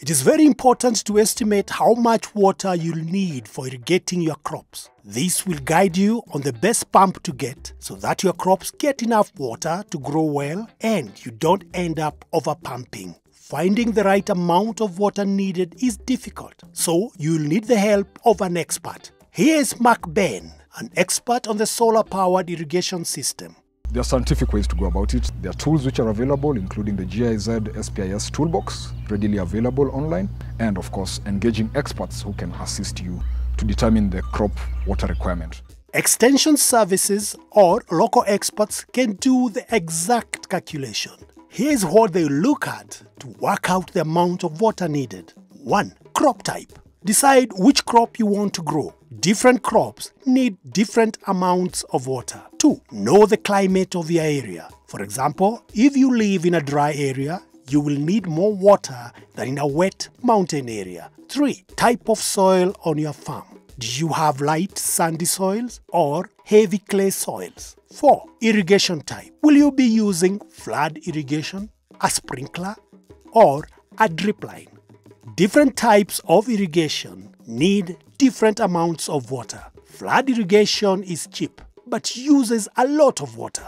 It is very important to estimate how much water you'll need for irrigating your crops. This will guide you on the best pump to get so that your crops get enough water to grow well and you don't end up overpumping. Finding the right amount of water needed is difficult, so you'll need the help of an expert. Here is Mark Ben, an expert on the solar powered irrigation system. There are scientific ways to go about it. There are tools which are available, including the GIZ SPIS toolbox, readily available online, and of course, engaging experts who can assist you to determine the crop water requirement. Extension services or local experts can do the exact calculation. Here's what they look at to work out the amount of water needed. 1. Crop type. Decide which crop you want to grow. Different crops need different amounts of water. 2. Know the climate of your area. For example, if you live in a dry area, you will need more water than in a wet mountain area. 3. Type of soil on your farm. Do you have light sandy soils or heavy clay soils? 4. Irrigation type. Will you be using flood irrigation, a sprinkler, or a drip line? Different types of irrigation need different amounts of water. Flood irrigation is cheap but uses a lot of water.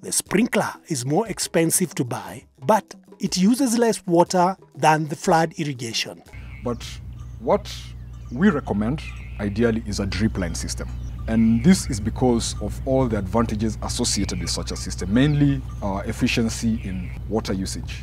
The sprinkler is more expensive to buy, but it uses less water than the flood irrigation. But what we recommend ideally is a drip line system. And this is because of all the advantages associated with such a system, mainly uh, efficiency in water usage.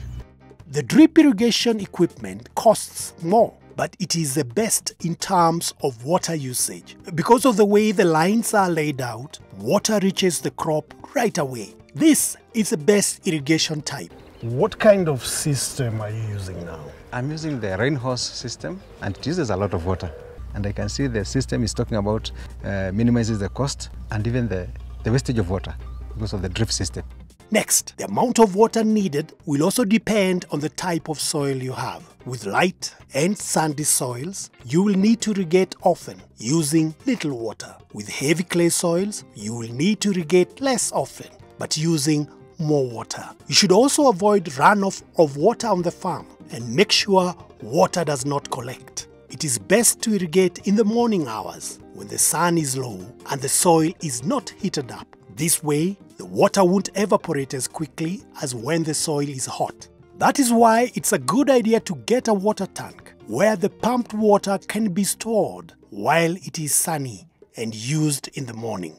The drip irrigation equipment costs more, but it is the best in terms of water usage. Because of the way the lines are laid out, water reaches the crop right away. This is the best irrigation type. What kind of system are you using now? I'm using the rain hose system and it uses a lot of water. And I can see the system is talking about uh, minimizes the cost and even the, the wastage of water because of the drip system. Next, the amount of water needed will also depend on the type of soil you have. With light and sandy soils, you will need to irrigate often using little water. With heavy clay soils, you will need to irrigate less often but using more water. You should also avoid runoff of water on the farm and make sure water does not collect. It is best to irrigate in the morning hours when the sun is low and the soil is not heated up. This way, the water won't evaporate as quickly as when the soil is hot. That is why it's a good idea to get a water tank where the pumped water can be stored while it is sunny and used in the morning.